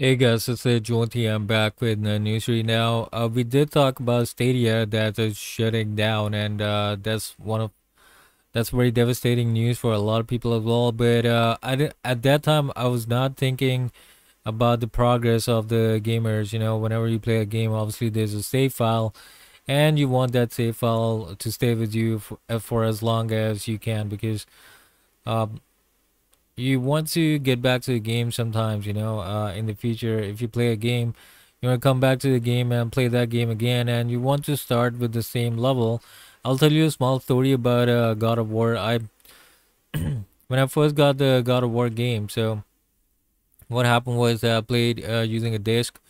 Hey guys, it's Jaunty. I'm back with the news now. Uh, we did talk about Stadia that is shutting down, and uh, that's one of that's very devastating news for a lot of people as well. But uh, I did, at that time I was not thinking about the progress of the gamers. You know, whenever you play a game, obviously there's a save file, and you want that save file to stay with you for, for as long as you can because. Um, you want to get back to the game sometimes you know uh, in the future if you play a game you want to come back to the game and play that game again and you want to start with the same level. I'll tell you a small story about uh, god of war. I when i first got the god of war game so what happened was i played uh, using a disc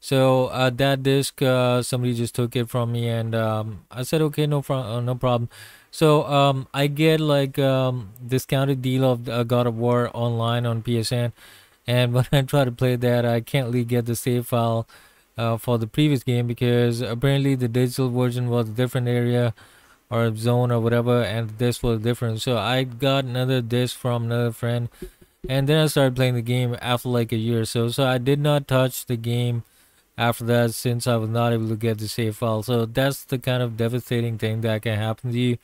so uh, that disc uh, somebody just took it from me and um, i said okay no, uh, no problem so um, I get like um, discounted deal of uh, God of War online on PSN, and when I try to play that, I can't really get the save file uh, for the previous game because apparently the digital version was a different area or zone or whatever, and this was different. So I got another disc from another friend, and then I started playing the game after like a year or so. So I did not touch the game after that since I was not able to get the save file. So that's the kind of devastating thing that can happen to you.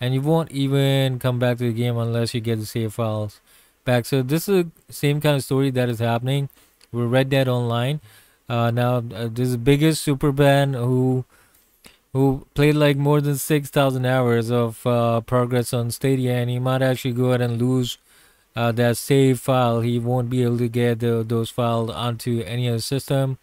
And you won't even come back to the game unless you get the save files back. So this is the same kind of story that is happening with Red Dead Online. Uh, now uh, this is the biggest super fan who who played like more than 6,000 hours of uh, progress on Stadia and he might actually go ahead and lose uh, that save file. He won't be able to get the, those files onto any other system.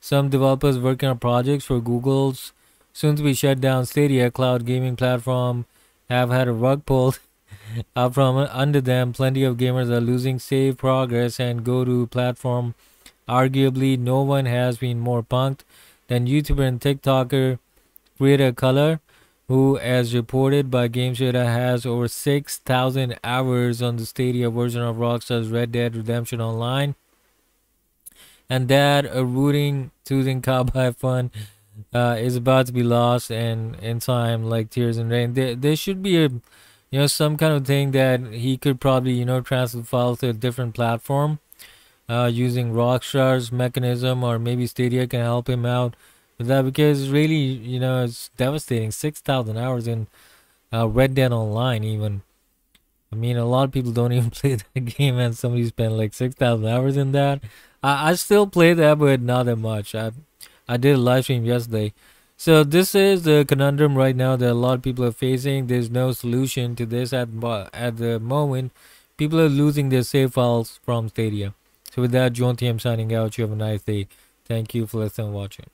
Some developers working on projects for Google's soon to be shut down Stadia cloud gaming platform have had a rug pulled out from under them. Plenty of gamers are losing save progress and go to platform. Arguably, no one has been more punked than YouTuber and TikToker Creator Colour, who, as reported by GameStop, has over 6,000 hours on the Stadia version of Rockstar's Red Dead Redemption Online and that a rooting tooting cowboy fun uh, is about to be lost and in time like tears and rain. There, there should be a you know some kind of thing that he could probably you know transfer files to a different platform uh, using rockstar's mechanism or maybe stadia can help him out with that because really you know it's devastating. 6000 hours in uh, red dead online even I mean, a lot of people don't even play that game, and somebody spent like six thousand hours in that. I, I still play that, but not that much. I I did a live stream yesterday. So this is the conundrum right now that a lot of people are facing. There's no solution to this at at the moment. People are losing their save files from Stadia. So with that, Jaunty, I'm signing out. You have a nice day. Thank you for listening and watching.